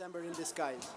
December in disguise.